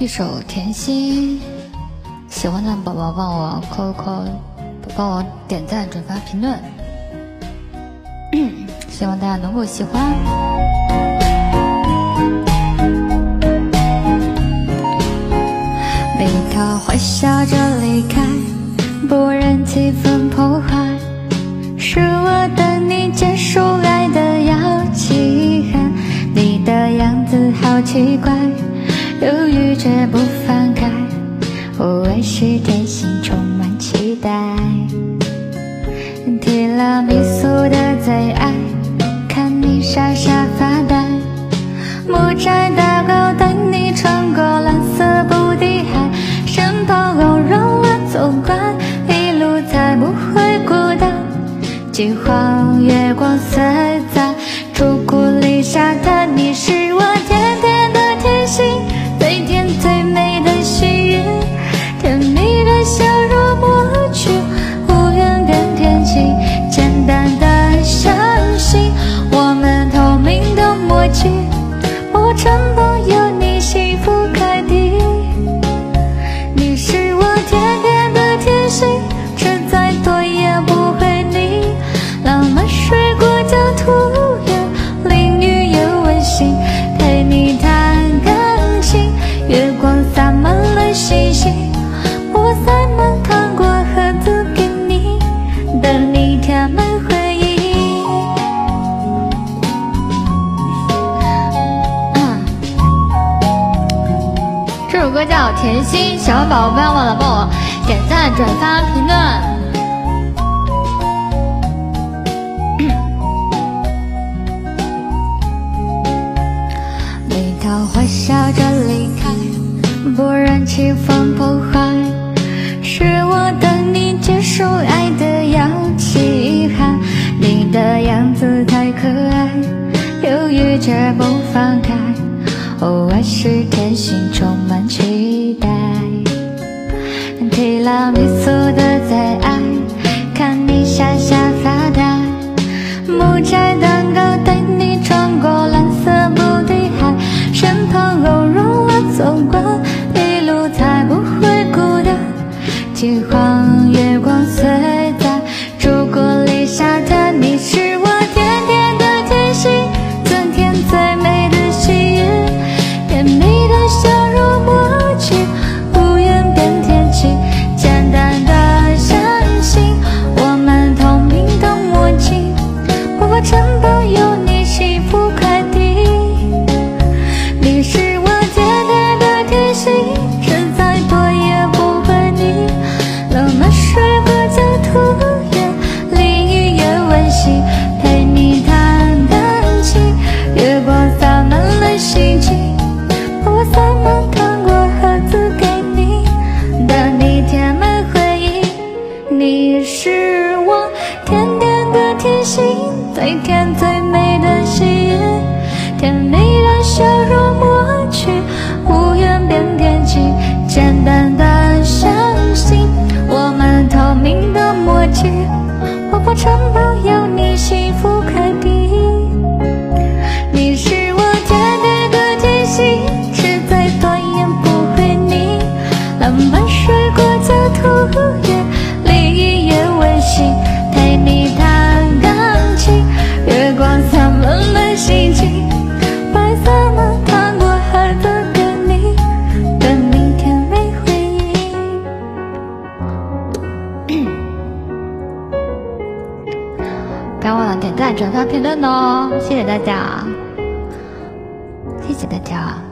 一首甜心，喜欢的宝宝帮我扣扣，帮我点赞、转发、评论，希望大家能够喜欢。每他坏笑着离开，不忍气氛破坏，是我等你结束爱的要期限，你的样子好奇怪。犹豫着不放开，我爱是甜心，充满期待。提拉米苏的最爱，我真的。首歌叫《甜心》，喜欢宝宝不要忘了帮我点赞、转发、评论。每当会笑着离开，不让气氛心，充满期待。提拉米苏的最爱，看你傻傻发呆，木柴蛋糕带你穿过蓝色布地海。身旁柔软了走过，一路才不会孤单。计划最甜最美的喜悦，甜蜜的笑容抹去乌云变天气，简单的相信我们透明的默契，我不承包要忘了点赞、转发、评论哦！谢谢大家，谢谢大家。